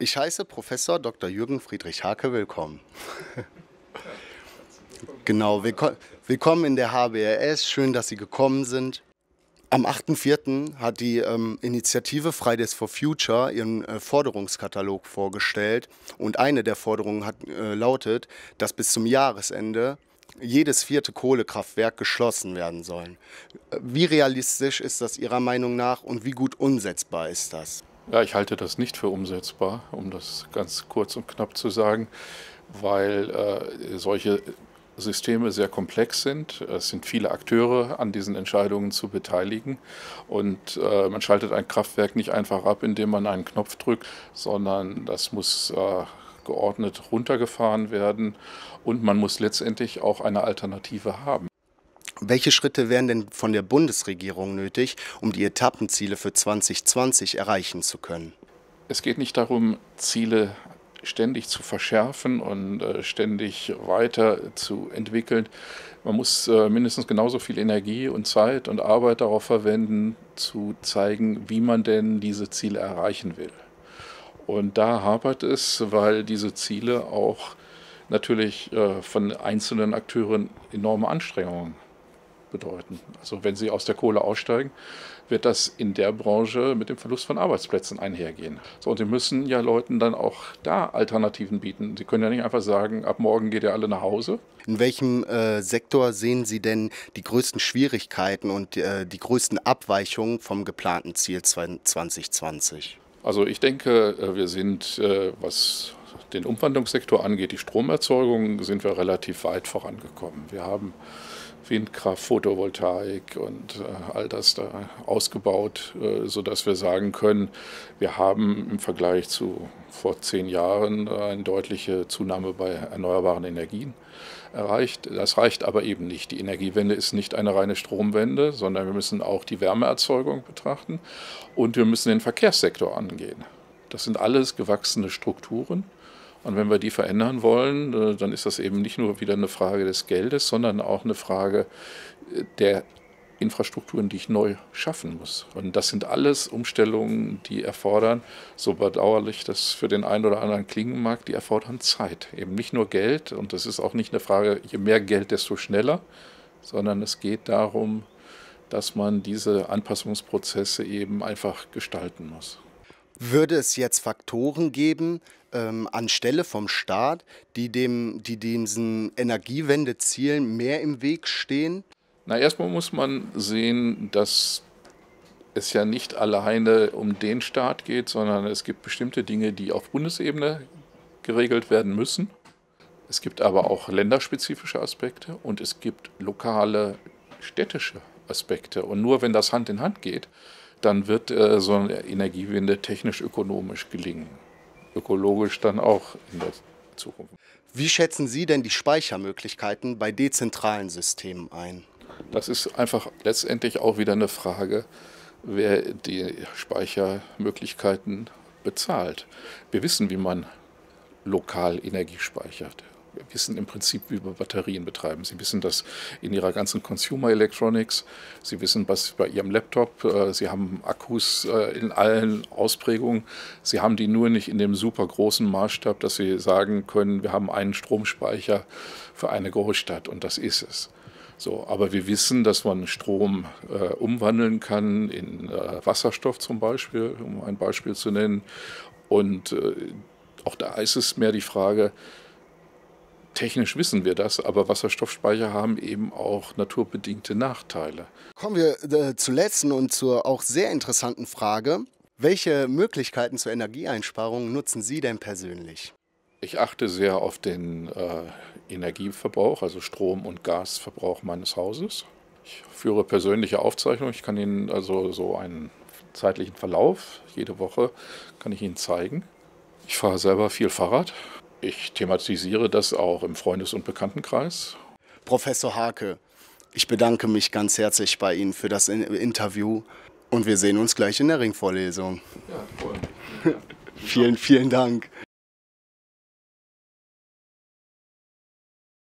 Ich heiße Professor Dr. Jürgen Friedrich Hake willkommen. genau, willkommen in der HBRS. Schön, dass Sie gekommen sind. Am 8.4. hat die ähm, Initiative Fridays for Future ihren äh, Forderungskatalog vorgestellt. Und eine der Forderungen hat, äh, lautet, dass bis zum Jahresende jedes vierte Kohlekraftwerk geschlossen werden soll. Wie realistisch ist das Ihrer Meinung nach und wie gut umsetzbar ist das? Ja, ich halte das nicht für umsetzbar, um das ganz kurz und knapp zu sagen, weil äh, solche Systeme sehr komplex sind. Es sind viele Akteure an diesen Entscheidungen zu beteiligen und äh, man schaltet ein Kraftwerk nicht einfach ab, indem man einen Knopf drückt, sondern das muss äh, geordnet runtergefahren werden und man muss letztendlich auch eine Alternative haben. Welche Schritte wären denn von der Bundesregierung nötig, um die Etappenziele für 2020 erreichen zu können? Es geht nicht darum, Ziele ständig zu verschärfen und äh, ständig weiter zu entwickeln. Man muss äh, mindestens genauso viel Energie und Zeit und Arbeit darauf verwenden, zu zeigen, wie man denn diese Ziele erreichen will. Und da hapert es, weil diese Ziele auch natürlich äh, von einzelnen Akteuren enorme Anstrengungen bedeuten. Also wenn Sie aus der Kohle aussteigen, wird das in der Branche mit dem Verlust von Arbeitsplätzen einhergehen. So, und Sie müssen ja Leuten dann auch da Alternativen bieten. Sie können ja nicht einfach sagen, ab morgen geht ihr alle nach Hause. In welchem äh, Sektor sehen Sie denn die größten Schwierigkeiten und äh, die größten Abweichungen vom geplanten Ziel 2020? Also ich denke, äh, wir sind, äh, was den Umwandlungssektor angeht, die Stromerzeugung, sind wir relativ weit vorangekommen. Wir haben Windkraft, Photovoltaik und äh, all das da ausgebaut, äh, sodass wir sagen können, wir haben im Vergleich zu vor zehn Jahren eine deutliche Zunahme bei erneuerbaren Energien erreicht. Das reicht aber eben nicht. Die Energiewende ist nicht eine reine Stromwende, sondern wir müssen auch die Wärmeerzeugung betrachten und wir müssen den Verkehrssektor angehen. Das sind alles gewachsene Strukturen. Und wenn wir die verändern wollen, äh, dann ist das eben nicht nur wieder eine Frage des Geldes, sondern auch eine Frage äh, der Infrastrukturen, die ich neu schaffen muss. Und das sind alles Umstellungen, die erfordern, so bedauerlich das für den einen oder anderen klingen mag, die erfordern Zeit. Eben nicht nur Geld, und das ist auch nicht eine Frage, je mehr Geld, desto schneller, sondern es geht darum, dass man diese Anpassungsprozesse eben einfach gestalten muss. Würde es jetzt Faktoren geben, ähm, anstelle vom Staat, die, dem, die diesen Energiewendezielen mehr im Weg stehen? Na, erstmal muss man sehen, dass es ja nicht alleine um den Staat geht, sondern es gibt bestimmte Dinge, die auf Bundesebene geregelt werden müssen. Es gibt aber auch länderspezifische Aspekte und es gibt lokale städtische Aspekte. Und nur wenn das Hand in Hand geht, dann wird äh, so eine Energiewende technisch-ökonomisch gelingen. Ökologisch dann auch in der Zukunft. Wie schätzen Sie denn die Speichermöglichkeiten bei dezentralen Systemen ein? Das ist einfach letztendlich auch wieder eine Frage, wer die Speichermöglichkeiten bezahlt. Wir wissen, wie man lokal Energie speichert wissen im Prinzip, wie wir Batterien betreiben. Sie wissen das in ihrer ganzen Consumer Electronics. Sie wissen was bei ihrem Laptop. Äh, sie haben Akkus äh, in allen Ausprägungen. Sie haben die nur nicht in dem super großen Maßstab, dass sie sagen können, wir haben einen Stromspeicher für eine Großstadt und das ist es. So, aber wir wissen, dass man Strom äh, umwandeln kann in äh, Wasserstoff zum Beispiel, um ein Beispiel zu nennen. Und auch da ist es mehr die Frage, Technisch wissen wir das, aber Wasserstoffspeicher haben eben auch naturbedingte Nachteile. Kommen wir äh, zur letzten und zur auch sehr interessanten Frage. Welche Möglichkeiten zur Energieeinsparung nutzen Sie denn persönlich? Ich achte sehr auf den äh, Energieverbrauch, also Strom- und Gasverbrauch meines Hauses. Ich führe persönliche Aufzeichnungen. Ich kann Ihnen also so einen zeitlichen Verlauf jede Woche kann ich Ihnen zeigen. Ich fahre selber viel Fahrrad, ich thematisiere das auch im Freundes- und Bekanntenkreis. Professor Hake, ich bedanke mich ganz herzlich bei Ihnen für das Interview und wir sehen uns gleich in der Ringvorlesung. Ja. Ja. vielen, vielen Dank.